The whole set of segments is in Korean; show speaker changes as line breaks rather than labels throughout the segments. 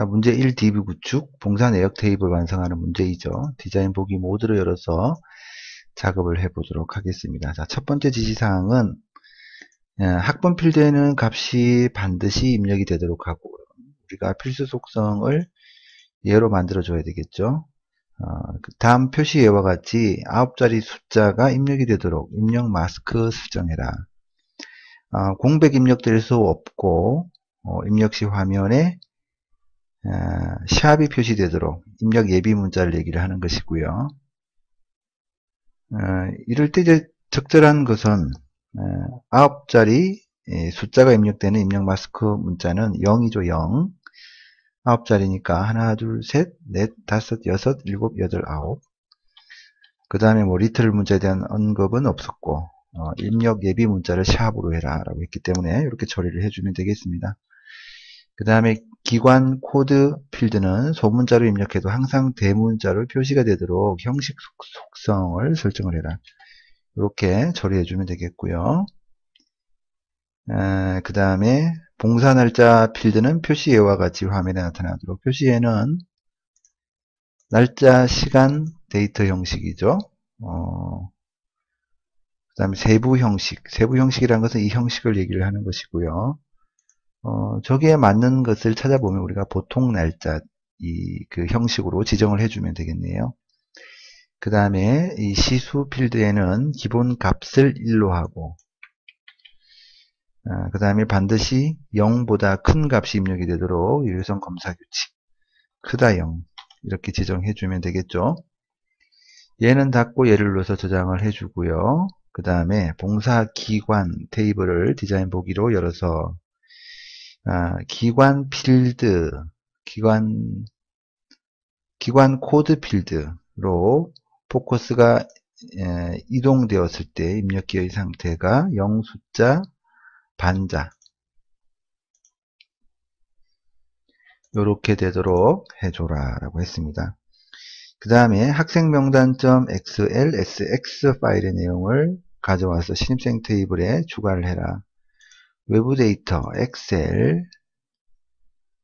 자, 문제 1 DB 구축, 봉사 내역 테이블 완성하는 문제이죠. 디자인 보기 모드로 열어서 작업을 해보도록 하겠습니다. 자, 첫 번째 지시사항은 예, 학번 필드에는 값이 반드시 입력이 되도록 하고 우리가 필수 속성을 예로 만들어 줘야 되겠죠. 어, 그 다음 표시 예와 같이 9자리 숫자가 입력이 되도록 입력 마스크 설정해라. 어, 공백 입력될 수 없고 어, 입력 시 화면에 어, 샵이 표시되도록 입력 예비 문자를 얘기를 하는 것이고요. 어, 이럴 때 이제 적절한 것은 9자리 예, 숫자가 입력되는 입력 마스크 문자는 0이죠, 0. 9자리니까 하나, 둘, 셋, 넷, 다섯, 여섯, 일곱, 여덟, 아홉. 그 다음에 뭐 리틀 문자에 대한 언급은 없었고 어, 입력 예비 문자를 샵으로 해라 라고 했기 때문에 이렇게 처리를 해주면 되겠습니다. 그 다음에 기관 코드 필드는 소문자로 입력해도 항상 대문자로 표시가 되도록 형식 속성을 설정을 해라. 이렇게 처리해 주면 되겠고요. 그 다음에 봉사 날짜 필드는 표시예와 같이 화면에 나타나도록 표시예는 날짜, 시간, 데이터 형식이죠. 어, 그 다음에 세부 형식. 세부 형식이라는 것은 이 형식을 얘기를 하는 것이고요. 어, 저기에 맞는 것을 찾아보면 우리가 보통 날짜 이 그 형식으로 지정을 해주면 되겠네요. 그 다음에 이 시수 필드에는 기본 값을 1로 하고 아, 그 다음에 반드시 0보다 큰 값이 입력이 되도록 유효성 검사 규칙 크다 0 이렇게 지정해 주면 되겠죠. 얘는 닫고 얘를 눌러서 저장을 해 주고요. 그 다음에 봉사기관 테이블을 디자인 보기로 열어서 아, 기관 필드, 기관 기관 코드 필드로 포커스가 이동되었을 때 입력기의 상태가 영숫자 반자 이렇게 되도록 해줘라 라고 했습니다. 그 다음에 학생명단.xlsx 파일의 내용을 가져와서 신입생 테이블에 추가를 해라. 외부 데이터 엑셀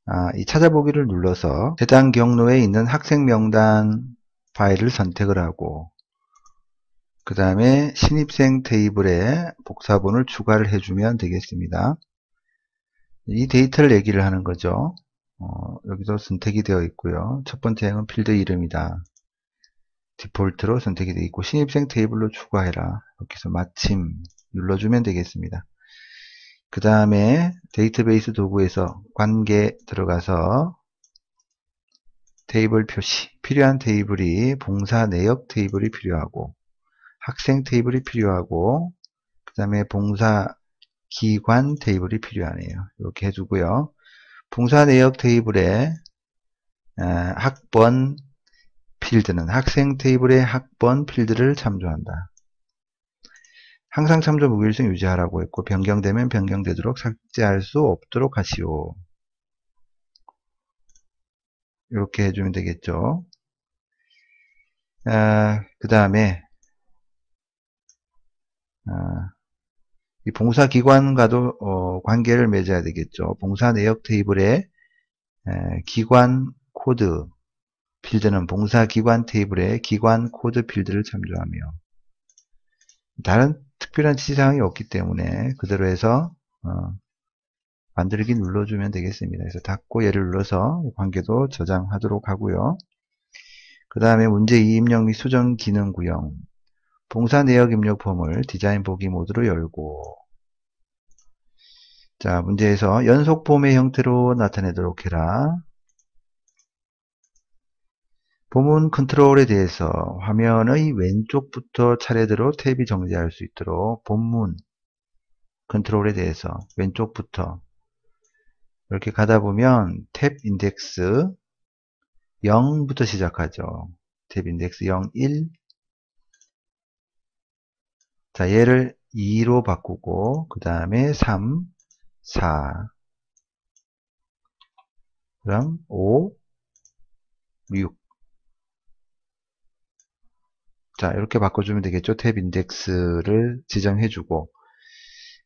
아, 이 찾아보기를 눌러서 해당 경로에 있는 학생 명단 파일을 선택을 하고 그 다음에 신입생 테이블에 복사본을 추가를 해주면 되겠습니다. 이 데이터를 얘기를 하는 거죠. 어, 여기도 선택이 되어 있고요. 첫 번째 행은 필드 이름이다. 디폴트로 선택이 되어 있고 신입생 테이블로 추가해라. 이렇게 해서 마침 눌러주면 되겠습니다. 그 다음에 데이터베이스 도구에서 관계 들어가서 테이블 표시 필요한 테이블이 봉사 내역 테이블이 필요하고 학생 테이블이 필요하고 그 다음에 봉사 기관 테이블이 필요하네요. 이렇게 해주고요. 봉사 내역 테이블에 학번 필드는 학생 테이블의 학번 필드를 참조한다. 항상 참조 무결성 유지하라고 했고 변경되면 변경되도록 삭제할 수 없도록 하시오. 이렇게 해주면 되겠죠. 아, 그 다음에 아, 이 봉사기관과도 어, 관계를 맺어야 되겠죠. 봉사 내역 테이블에 에, 기관 코드 필드는 봉사기관 테이블에 기관 코드 필드를 참조하며 다른 특별한 지시사항이 없기 때문에 그대로 해서 어, 만들기 눌러주면 되겠습니다. 그래서 닫고 얘를 눌러서 관계도 저장하도록 하고요. 그 다음에 문제 2 입력 및 수정 기능 구형 봉사 내역 입력 폼을 디자인 보기 모드로 열고 자 문제에서 연속 폼의 형태로 나타내도록 해라. 폼은 컨트롤에 대해서 화면의 왼쪽부터 차례대로 탭이 정지할 수 있도록 본문 컨트롤에 대해서 왼쪽부터 이렇게 가다 보면 탭 인덱스 0부터 시작하죠. 탭 인덱스 0, 1, 자, 얘를 2로 바꾸고, 그 다음에 3, 4, 그럼 5, 6. 자, 이렇게 바꿔주면 되겠죠. 탭 인덱스를 지정해주고,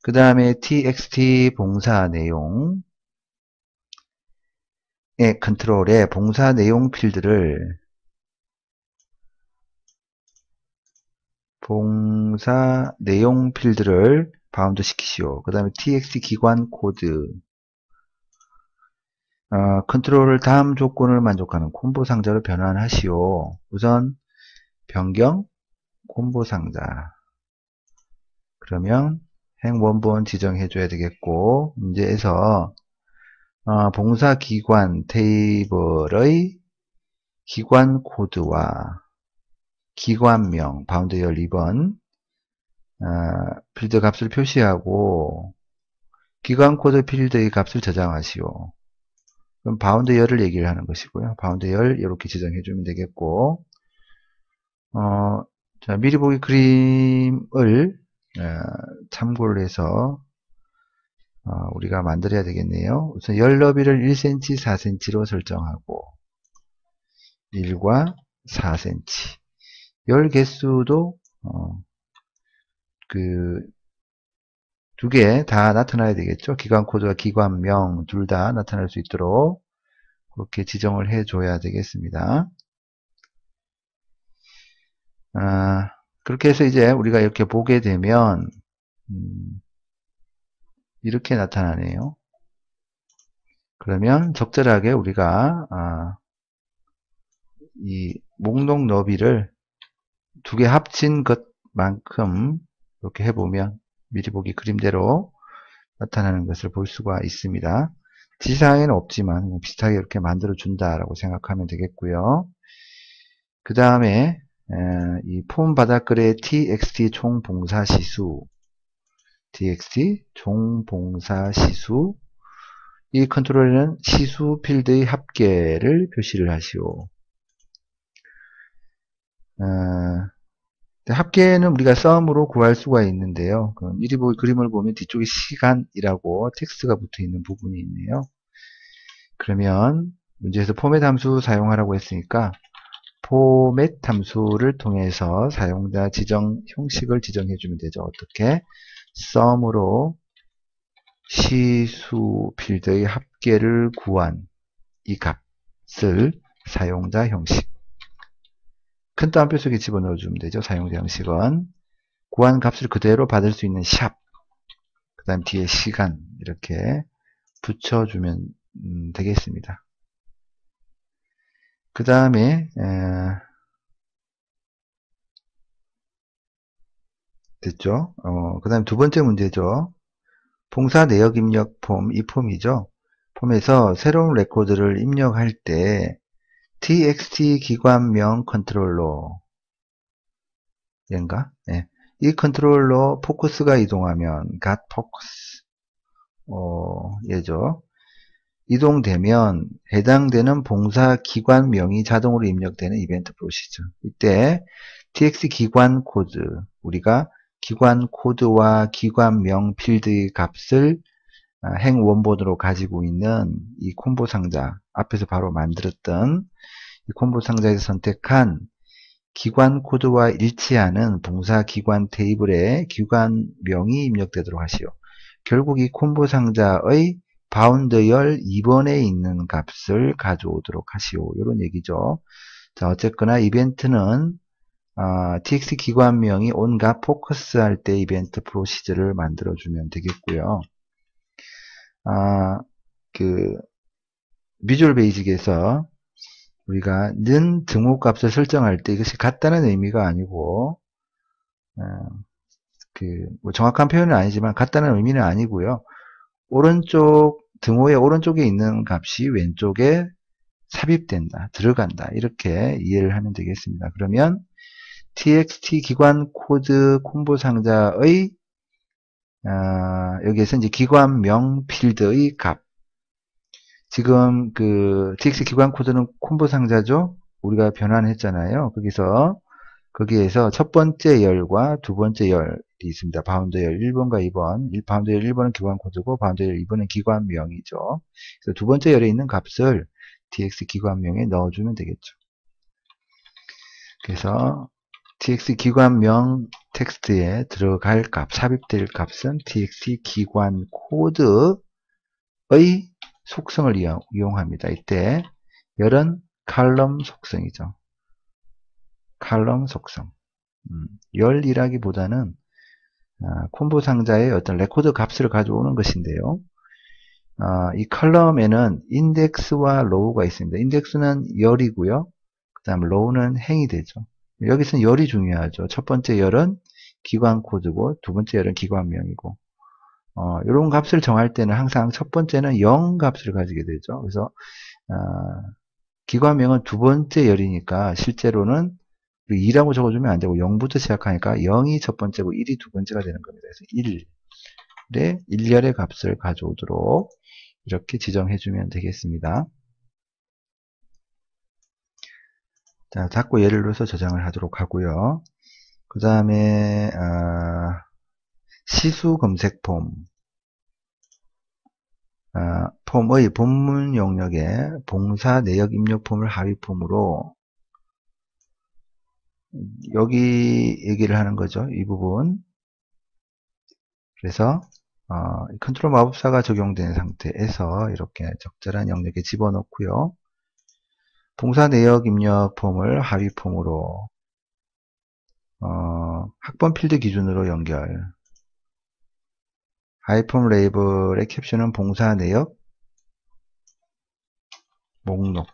그 다음에 txt 봉사 내용, 컨트롤에 봉사 내용 필드를 봉사 내용 필드를 바운드 시키시오. 그 다음에 txt 기관 코드 어, 컨트롤을 다음 조건을 만족하는 콤보 상자로 변환하시오. 우선 변경 콤보 상자 그러면 행 원본 지정해 줘야 되겠고 문제에서 어, 봉사기관 테이블의 기관 코드와 기관명 바운드 열 2번 어, 필드 값을 표시하고 기관 코드 필드의 값을 저장하시오. 그럼 바운드 열을 얘기를 하는 것이고요. 바운드 열 이렇게 지정해 주면 되겠고 어, 자, 미리 보기 그림을 어, 참고를 해서 어, 우리가 만들어야 되겠네요. 우선 열 너비를 1cm, 4cm로 설정하고 1과 4cm 열 개수도 어, 그두 개 다 나타나야 되겠죠. 기관 코드와 기관명 둘 다 나타날 수 있도록 그렇게 지정을 해줘야 되겠습니다. 아, 그렇게 해서 이제 우리가 이렇게 보게 되면 음, 이렇게 나타나네요. 그러면 적절하게 우리가 아, 이 목록 너비를 두 개 합친 것만큼 이렇게 해보면 미리 보기 그림대로 나타나는 것을 볼 수가 있습니다. 지사항에는 없지만 비슷하게 이렇게 만들어 준다라고 생각하면 되겠고요. 그 다음에 이 폼 바닥글의 txt 총 봉사 시수 txt 총 봉사 시수 이 컨트롤에는 시수 필드의 합계를 표시를 하시오. 어, 합계는 우리가 Sum으로 구할 수가 있는데요. 미리 보기 그림을 보면 뒤쪽에 시간이라고 텍스트가 붙어 있는 부분이 있네요. 그러면 문제에서 포맷 함수 사용하라고 했으니까 포맷 함수를 통해서 사용자 지정 형식을 지정해 주면 되죠. 어떻게? 썸으로 시수 필드의 합계를 구한 이 값을 사용자 형식 큰 따옴표 속에 집어넣어 주면 되죠. 사용자 형식은 구한 값을 그대로 받을 수 있는 샵, 그 다음 뒤에 시간 이렇게 붙여주면 음, 되겠습니다. 그 다음에 됐죠. 어, 그 다음 두 번째 문제죠. 봉사 내역 입력 폼, 이 폼이죠. 폼에서 새로운 레코드를 입력할 때 txt 기관명 컨트롤로 얘인가? 네. 이 컨트롤로 포커스가 이동하면 got focus 어, 얘죠. 이동되면 해당되는 봉사 기관명이 자동으로 입력되는 이벤트 프로시저. 이때 txt 기관 코드 우리가 기관 코드와 기관명 필드의 값을 아, 행 원본으로 가지고 있는 이 콤보 상자 앞에서 바로 만들었던 이 콤보 상자에서 선택한 기관 코드와 일치하는 봉사 기관 테이블에 기관명이 입력되도록 하시오. 결국 이 콤보 상자의 바운드 열 2번에 있는 값을 가져오도록 하시오. 이런 얘기죠. 자, 어쨌거나 이벤트는 어, tx 기관명이 온갖 포커스 할 때 이벤트 프로시저를 만들어주면 되겠고요. 아, 그, 비주얼 베이직에서 우리가 는 등호값을 설정할 때 이것이 같다는 의미가 아니고 어, 그 뭐 정확한 표현은 아니지만 같다는 의미는 아니고요. 오른쪽 등호의 오른쪽에 있는 값이 왼쪽에 삽입된다, 들어간다 이렇게 이해를 하면 되겠습니다. 그러면 txt 기관 코드 콤보 상자의 어, 여기에서 이제 기관명 필드의 값 지금 그 txt 기관 코드는 콤보 상자죠. 우리가 변환했잖아요. 거기서 거기에서 첫 번째 열과 두 번째 열 이 있습니다. 바운드 열 1번과 2번. 바운드 열 1번은 기관 코드고 바운드 열 2번은 기관명이죠. 그래서 두 번째 열에 있는 값을 txt 기관명에 넣어주면 되겠죠. 그래서 txt 기관명 텍스트에 들어갈 값, 삽입될 값은 txt 기관 코드의 속성을 이용, 합니다 이때 열은 Column 속성이죠. Column 속성. 음, 열이라기보다는 아, 콤보 상자의 어떤 레코드 값을 가져오는 것인데요. 아, 이 Column에는 인덱스와 row가 있습니다. 인덱스는 열이고요. 그 다음 row는 행이 되죠. 여기서는 열이 중요하죠. 첫 번째 열은 기관 코드고 두 번째 열은 기관명이고 어, 이런 값을 정할 때는 항상 첫 번째는 0 값을 가지게 되죠. 그래서 어, 기관명은 두 번째 열이니까 실제로는 2라고 적어주면 안 되고 0부터 시작하니까 0이 첫 번째고 1이 두 번째가 되는 겁니다. 그래서 1의 1열의 값을 가져오도록 이렇게 지정해 주면 되겠습니다. 자, 자꾸 예를 들어서 저장을 하도록 하고요. 그 다음에 어, 시수 검색 폼 어, 폼의 본문 영역에 봉사 내역 입력 폼을 하위 폼으로 여기 얘기를 하는 거죠. 이 부분. 그래서 어, 컨트롤 마법사가 적용된 상태에서 이렇게 적절한 영역에 집어넣고요. 봉사 내역 입력 폼을 하위 폼으로 어, 학번 필드 기준으로 연결 하위 폼 레이블의 캡션은 봉사 내역 목록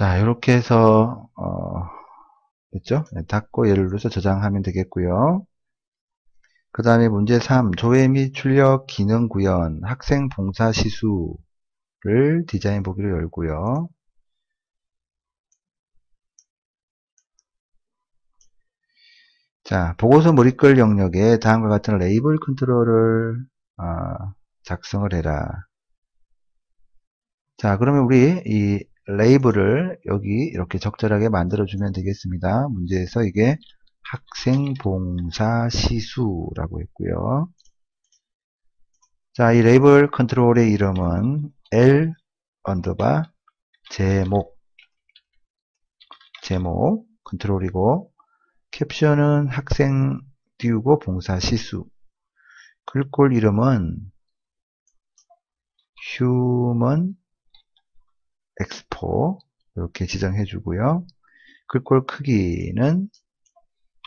자 이렇게 해서 어, 됐죠? 네, 닫고 예를 들어서 저장하면 되겠고요. 그 다음에 문제 3 조회 및 출력 기능 구현 학생 봉사 시수를 디자인 보기로 열고요. 자, 보고서 머리글 영역에 다음과 같은 레이블 컨트롤을 어, 작성을 해라. 자, 그러면 우리 이 레이블을 여기 이렇게 적절하게 만들어주면 되겠습니다. 문제에서 이게 학생 봉사 시수라고 했고요. 자, 이 레이블 컨트롤의 이름은 L 언더바 제목 제목 컨트롤이고 캡션은 학생 띄우고 봉사 시수 글꼴 이름은 휴먼 엑스포 이렇게 지정해 주고요. 글꼴 크기는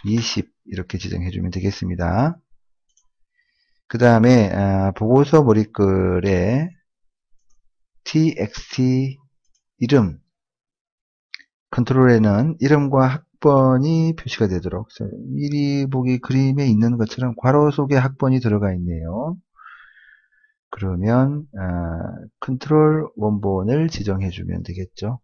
20 이렇게 지정해 주면 되겠습니다. 그 다음에 아, 보고서 머리글에 txt 이름 컨트롤에는 이름과 학번이 표시가 되도록 미리 보기 그림에 있는 것처럼 괄호 속에 학번이 들어가 있네요. 그러면 아, 컨트롤 원본을 지정해 주면 되겠죠.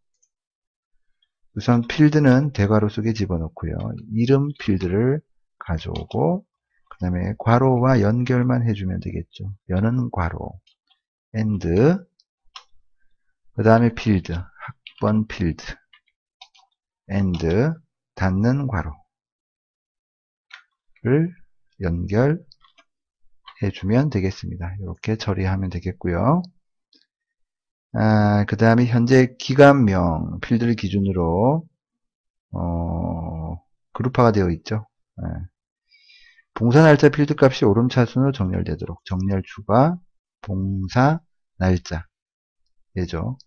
우선 필드는 대괄호 속에 집어넣고요. 이름 필드를 가져오고 그 다음에 괄호와 연결만 해주면 되겠죠. 여는 괄호 and 그 다음에 필드 학번 필드 and 닫는 괄호를 연결 해주면 되겠습니다. 이렇게 처리하면 되겠고요. 아, 그 다음에 현재 기관명 필드를 기준으로 어, 그룹화가 되어 있죠. 네. 봉사 날짜 필드 값이 오름차순으로 정렬되도록 정렬 추가 봉사 날짜 예죠.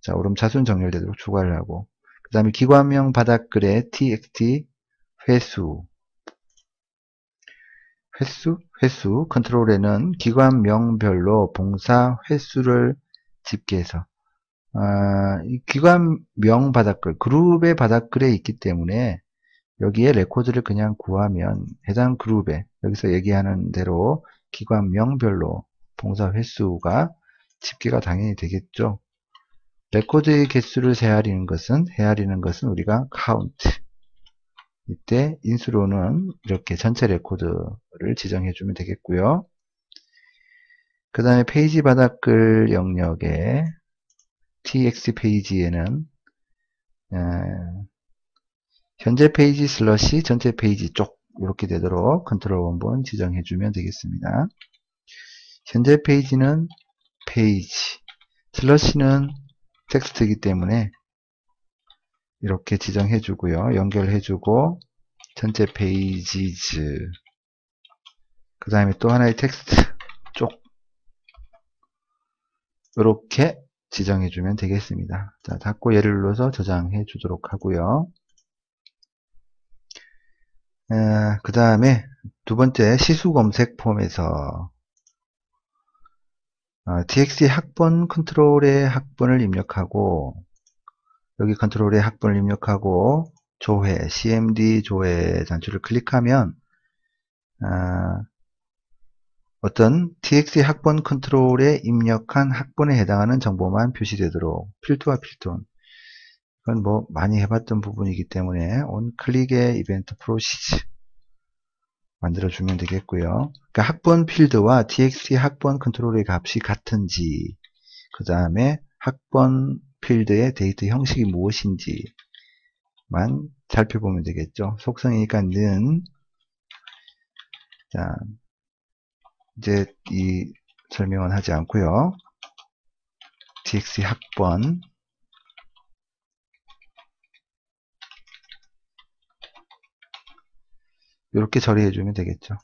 자 오름차순 정렬되도록 추가를 하고 그 다음에 기관명 바닥글에 txt 회수 횟수, 횟수 컨트롤에는 기관명별로 봉사 횟수를 집계해서 아, 기관명 바닥글 그룹의 바닥글에 있기 때문에 여기에 레코드를 그냥 구하면 해당 그룹에 여기서 얘기하는 대로 기관명별로 봉사 횟수가 집계가 당연히 되겠죠. 레코드의 개수를 헤아리는 것은 헤아리는 것은 우리가 카운트 이때 인수로는 이렇게 전체 레코드 를 지정해 주면 되겠고요. 그 다음에 페이지 바닥글 영역에 txt 페이지에는 현재 페이지 슬래시 전체 페이지 쪽 이렇게 되도록 컨트롤 원본 지정해 주면 되겠습니다. 현재 페이지는 페이지 슬러시는 텍스트이기 때문에 이렇게 지정해 주고요. 연결해 주고 전체 Pages 그 다음에 또 하나의 텍스트 쪽 이렇게 지정해 주면 되겠습니다. 자, 닫고 예를 눌러서 저장해 주도록 하고요. 그 다음에 두 번째 시수 검색 폼에서 어, tx 학번 컨트롤의 학번을 입력하고 여기 컨트롤의 학번을 입력하고 조회, cmd 조회 단추를 클릭하면 어, 어떤 tx 학번 컨트롤에 입력한 학번에 해당하는 정보만 표시되도록 필터와 필톤 이건 뭐 많이 해봤던 부분이기 때문에 On Click의 이벤트 프로시저 만들어주면 되겠고요. 그러니까 학번 필드와 txt 학번 컨트롤의 값이 같은지 그 다음에 학번 필드의 데이터 형식이 무엇인지만 살펴보면 되겠죠. 속성이니까 는 자, 이제 이 설명은 하지 않고요. txt 학번 이렇게 처리해 주면 되겠죠.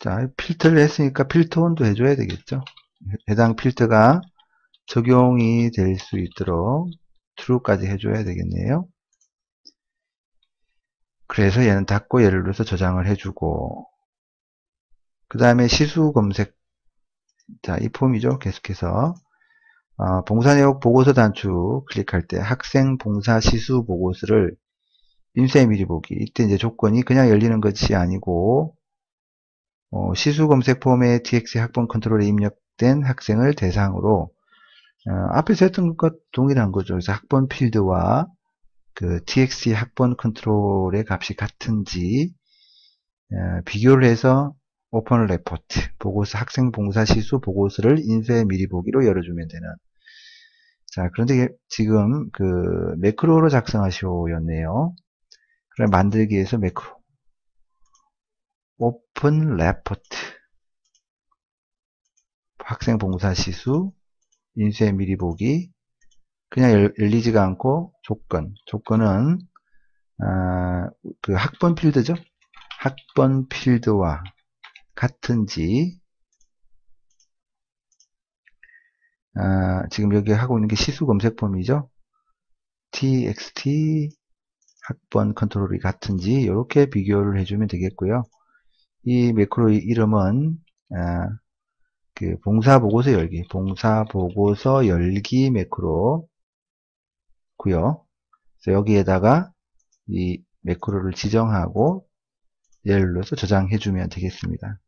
자, 필터를 했으니까 필터 온도 해줘야 되겠죠. 해당 필터가 적용이 될 수 있도록 true까지 해줘야 되겠네요. 그래서 얘는 닫고 예를 들어서 저장을 해주고 그 다음에 시수 검색 자, 이 폼이죠. 계속해서 어, 봉사 내역 보고서 단추 클릭할 때 학생 봉사 시수 보고서를 임세 미리 보기. 이때 이제 조건이 그냥 열리는 것이 아니고 어, 시수 검색 폼에 tx 학번 컨트롤에 입력된 학생을 대상으로 어, 앞에서 했던 것 동일한 거죠. 그래서 학번 필드와 그 tx 학번 컨트롤의 값이 같은지 어, 비교를 해서 Open Report 보고서 학생 봉사 시수 보고서를 인쇄 미리 보기로 열어주면 되는. 자 그런데 지금 그 매크로로 작성하시오였네요. 그럼 만들기 위해서 매크로. Open Report. 학생 봉사 시수 인쇄 미리 보기 그냥 열리지가 않고 조건. 조건은 아, 그 학번 필드죠? 학번 필드와 같은지 아, 지금 여기 하고 있는 게 시수 검색 폼이죠? txt 학번 컨트롤이 같은지 이렇게 비교를 해주면 되겠고요. 이 매크로의 이름은 아, 그 봉사 보고서 열기, 봉사 보고서 열기 매크로 고요. 그래서 여기에다가 이 매크로를 지정하고 예를 들어서 저장해 주면 되겠습니다.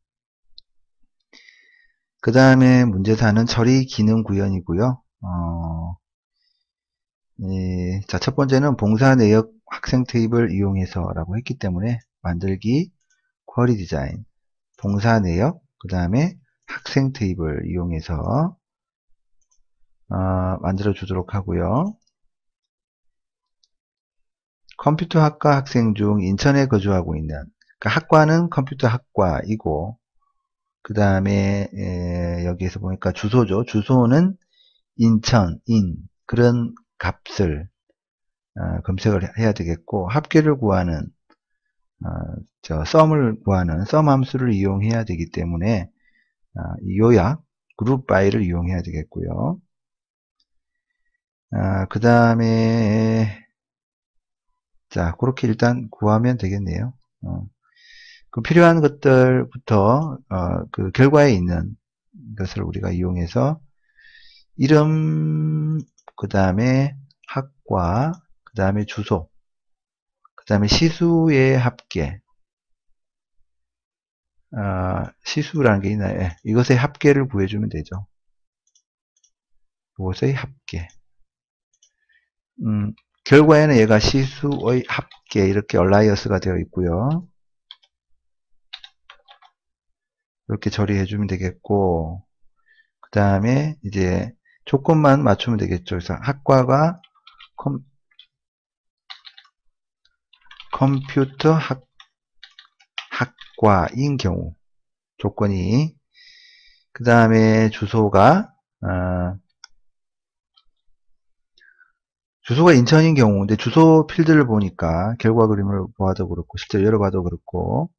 그 다음에 문제사는 처리 기능 구현이고요. 어, 예, 자, 첫 번째는 봉사 내역 학생 테이블 이용해서 라고 했기 때문에 만들기 쿼리 디자인 봉사 내역 그 다음에 학생 테이블 이용해서 어, 만들어 주도록 하고요 컴퓨터 학과 학생 중 인천에 거주하고 있는 그러니까 학과는 컴퓨터 학과이고 그 다음에 여기에서 보니까 주소죠 주소는 인천 인 그런 값을 어, 검색을 해야 되겠고 합계를 구하는 어, 저 썸을 구하는 썸 함수를 이용해야 되기 때문에 어, 요약 그룹 바이를 이용해야 되겠고요. 그 다음에 자 그렇게 일단 구하면 되겠네요. 그 필요한 것들부터 그 결과에 있는 것을 우리가 이용해서 이름 그 다음에 학과 그 다음에 주소, 그 다음에 시수의 합계, 어, 시수라는 게 있나요? 예, 이것의 합계를 구해주면 되죠. 이것의 합계. 음, 결과에는 얘가 시수의 합계 이렇게 얼라이어스가 되어 있고요. 이렇게 처리해 주면 되겠고 그 다음에 이제 조건만 맞추면 되겠죠. 그래서 학과가 컴, 컴퓨터 학, 학과인 경우 조건이 그 다음에 주소가 어, 주소가 인천인 경우, 근데 주소 필드를 보니까 결과 그림을 보아도 그렇고, 실제로 열어봐도 그렇고,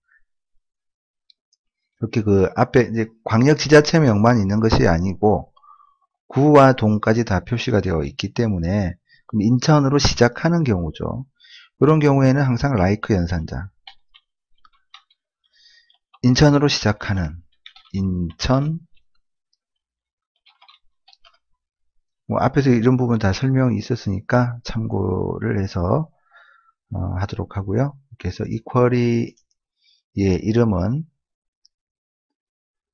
이렇게 그 앞에 이제 광역 지자체명만 있는 것이 아니고, 구와 동까지 다 표시가 되어 있기 때문에, 인천으로 시작하는 경우죠. 이런 경우에는 항상 라이크 연산자. 인천으로 시작하는, 인천, 뭐 앞에서 이런 부분 다 설명이 있었으니까 참고를 해서 어, 하도록 하고요. 그래서 이 쿼리의 이름은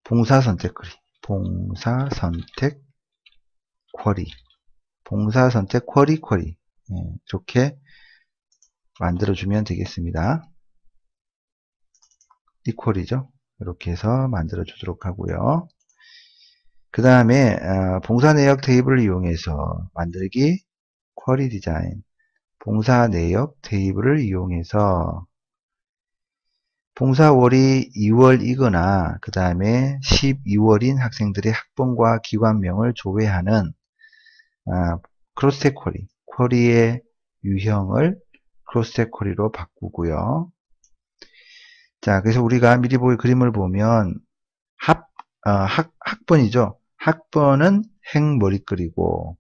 봉사 선택 쿼리, 봉사 선택 쿼리, 봉사 선택 쿼리 쿼리 예, 이렇게 만들어주면 되겠습니다. 이 쿼리죠. 이렇게 해서 만들어 주도록 하고요. 그 다음에 어, 봉사 내역 테이블을 이용해서 만들기 쿼리 디자인 봉사 내역 테이블을 이용해서 봉사월이 2월이거나 그 다음에 12월인 학생들의 학번과 기관명을 조회하는 아, 크로스텍 쿼리 쿼리의 유형을 크로스텍 쿼리로 바꾸고요. 자, 그래서 우리가 미리 보기 그림을 보면 합, 어, 학, 학번이죠. 학번은 행머리글이고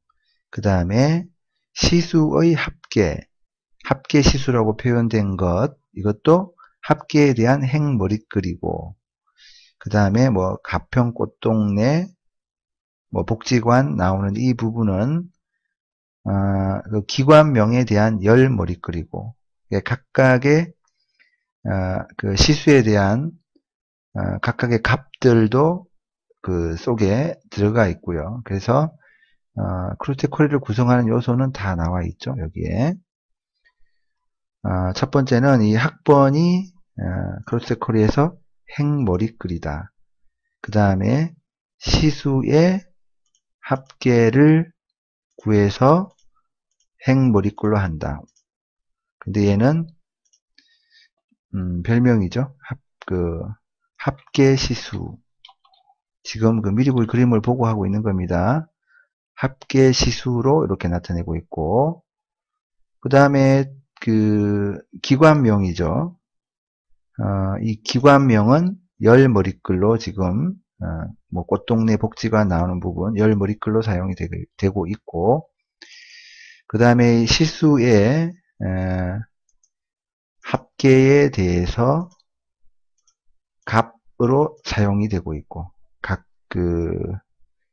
그 다음에 시수의 합계 합계 시수라고 표현된 것 이것도 합계에 대한 행머리글이고 그 다음에 뭐 가평 꽃동네 뭐 복지관 나오는 이 부분은 어, 그 기관명에 대한 열머리글이고 각각의 어, 그 시수에 대한 어, 각각의 값들도 그 속에 들어가 있고요. 그래서 어, 크루테 쿼리를 구성하는 요소는 다 나와 있죠. 여기에 어, 첫 번째는 이 학번이 어, 크루테 쿼리에서 행머리글이다. 그 다음에 시수의 합계를 구해서 행머리글로 한다. 근데 얘는 음, 별명이죠. 합, 그 합계 시수 지금 그 미리 볼 그림을 보고 하고 있는 겁니다. 합계 시수로 이렇게 나타내고 있고 그 다음에 그 기관명이죠. 어, 이 기관명은 열 머리글로 지금 어, 뭐 꽃동네 복지관 나오는 부분 열 머리글로 사용이 되, 고 있고 그 다음에 시수의 에, 합계에 대해서 값으로 사용이 되고 있고 그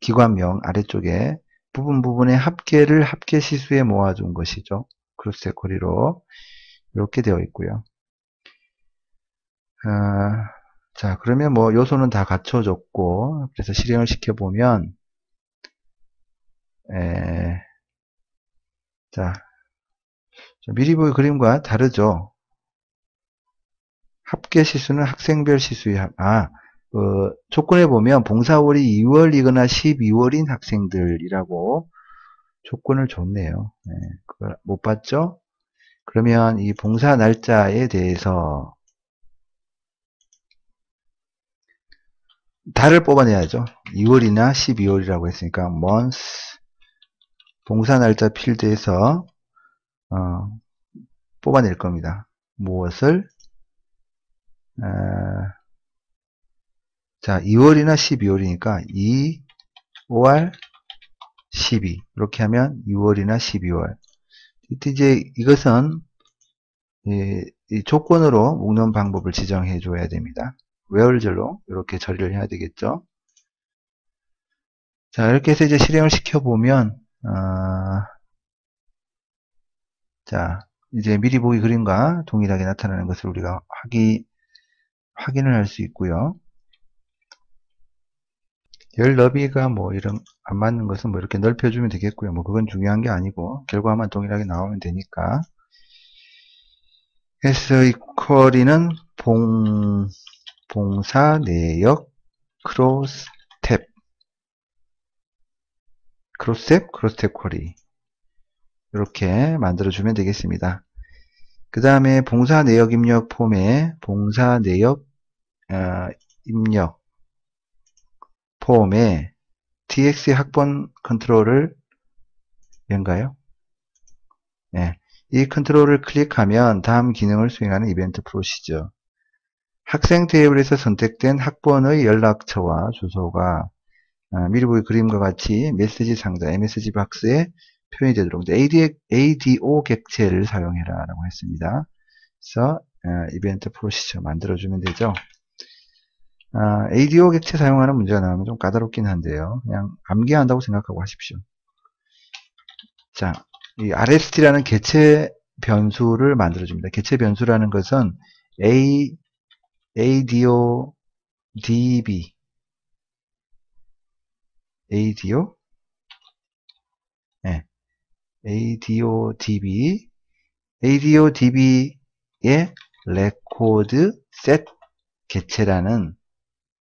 기관명 아래쪽에 부분 부분의 합계를 합계 시수에 모아준 것이죠. cross query로 이렇게 되어 있고요. 아, 자 그러면 뭐 요소는 다 갖춰졌고 그래서 실행을 시켜보면 에, 자 미리 보기 그림과 다르죠. 합계 시수는 학생별 시수의 합, 아 어, 조건에 보면 봉사월이 2월이거나 12월인 학생들이라고 조건을 줬네요. 네, 그걸 못 봤죠? 그러면 이 봉사 날짜에 대해서 달을 뽑아내야죠. 2월이나 12월이라고 했으니까 month 봉사 날짜 필드에서 어, 뽑아낼 겁니다. 무엇을 어, 자, 2월이나 12월이니까 2, 5월, 12 이렇게 하면 2월이나 12월 이제 이것은 이, 이 조건으로 묶는 방법을 지정해 줘야 됩니다. 웨얼절로 이렇게 처리를 해야 되겠죠. 자 이렇게 해서 이제 실행을 시켜보면 어, 자 이제 미리 보기 그림과 동일하게 나타나는 것을 우리가 확인, 확인을 할 수 있고요. 열 너비가 뭐 이런 안 맞는 것은 뭐 이렇게 넓혀주면 되겠고요. 뭐 그건 중요한 게 아니고 결과만 동일하게 나오면 되니까 S 이퀄이는 봉 봉사 내역 크로스 탭 cross tab cross tab query 이렇게 만들어주면 되겠습니다. 그 다음에 봉사 내역 입력 폼에 봉사 내역 어, 입력 폼에 txt 학번 컨트롤을 연가요? 예, 이 컨트롤을 클릭하면 다음 기능을 수행하는 이벤트 프로시저. 학생 테이블에서 선택된 학번의 연락처와 주소가 아, 미리 보기 그림과 같이 메시지 상자 MSG 박스에 표현이 되도록 AD, ADO 객체를 사용해라 라고 했습니다. 그래서 어, 이벤트 프로시저 만들어주면 되죠. 아, ADO 객체 사용하는 문제가 나오면 좀 까다롭긴 한데요. 그냥 암기한다고 생각하고 하십시오. 자, 이 RST라는 객체 변수를 만들어줍니다. 객체 변수라는 것은 A, ADO DB ADO 네. ADO DB ADO DB의 레코드 셋 개체라는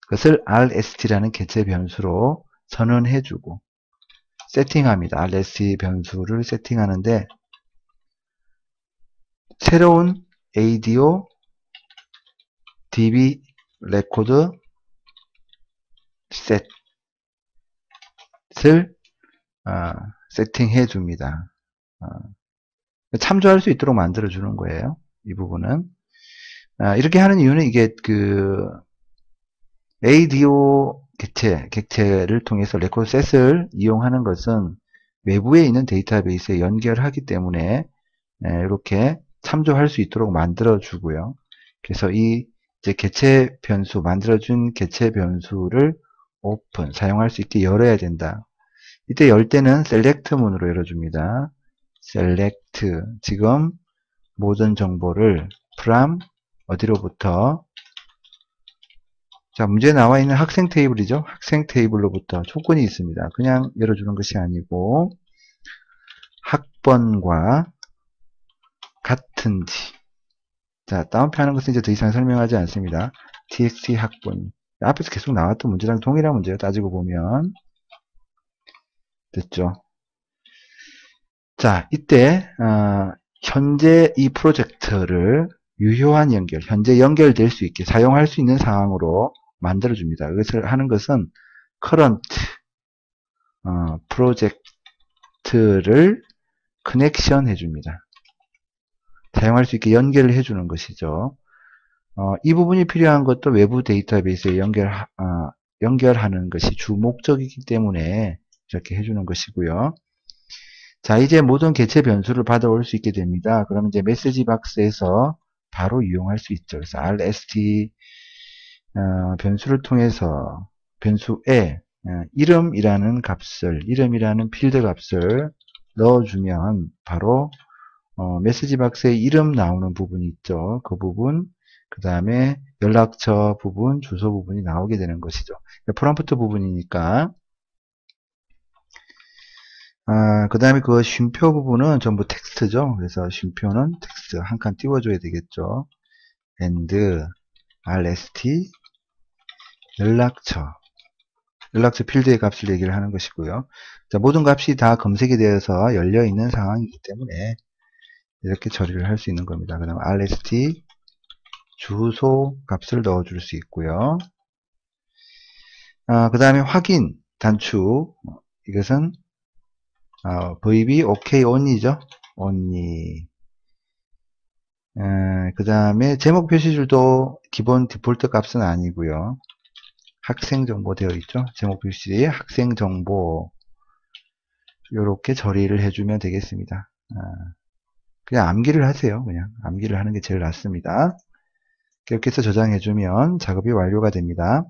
것을 RST라는 개체 변수로 선언해주고 세팅합니다. RST 변수를 세팅하는데 새로운 ADO DB Recordset을 어, 세팅해 줍니다. 어, 참조할 수 있도록 만들어 주는 거예요. 이 부분은 아, 이렇게 하는 이유는 이게 그 ADO 객체, 객체를 통해서 Recordset을 이용하는 것은 외부에 있는 데이터베이스에 연결하기 때문에 네, 이렇게 참조할 수 있도록 만들어 주고요. 그래서 이 개체 변수 만들어준 개체 변수를 오픈 사용할 수 있게 열어야 된다. 이때 열 때는 select 문으로 열어줍니다. select 지금 모든 정보를 from 어디로부터 자 문제 나와 있는 학생 테이블이죠. 학생 테이블로부터 조건이 있습니다. 그냥 열어주는 것이 아니고 학번과 같은지 자, 다운표 하는 것은 이제 더 이상 설명하지 않습니다. txt 학번. 앞에서 계속 나왔던 문제랑 동일한 문제예요. 따지고 보면. 됐죠. 자, 이때, 어, 현재 이 프로젝트를 유효한 연결, 현재 연결될 수 있게 사용할 수 있는 상황으로 만들어줍니다. 이것을 하는 것은 current 어, 프로젝트를 커넥션 해줍니다. 사용할 수 있게 연결을 해주는 것이죠. 어, 이 부분이 필요한 것도 외부 데이터베이스에 연결, 어, 연결하는 것이 주 목적이기 때문에 이렇게 해주는 것이고요. 자, 이제 모든 개체 변수를 받아올 수 있게 됩니다. 그러면 이제 메시지 박스에서 바로 이용할 수 있죠. 그래서 rst 어, 변수를 통해서 변수에 어, 이름이라는 값을, 이름이라는 필드 값을 넣어주면 바로 어, 메시지 박스에 이름 나오는 부분이 있죠. 그 부분, 그 다음에 연락처 부분, 주소 부분이 나오게 되는 것이죠. 프롬프트 부분이니까 아, 그 다음에 그 쉼표 부분은 전부 텍스트죠. 그래서 쉼표는 텍스트 한 칸 띄워줘야 되겠죠. and rst 연락처 연락처 필드의 값을 얘기를 하는 것이고요. 자, 모든 값이 다 검색이 되어서 열려 있는 상황이기 때문에 이렇게 처리를 할 수 있는 겁니다. 그 다음 rst 주소 값을 넣어줄 수 있고요. 아, 그 다음에 확인 단축 이것은 아, VB OK only죠. only 그 다음에 제목 표시줄도 기본 디폴트 값은 아니고요. 학생 정보 되어 있죠. 제목 표시 학생 정보 이렇게 처리를 해주면 되겠습니다. 아. 그냥 암기를 하세요. 그냥 암기를 하는 게 제일 낫습니다. 이렇게 해서 저장해주면 작업이 완료가 됩니다.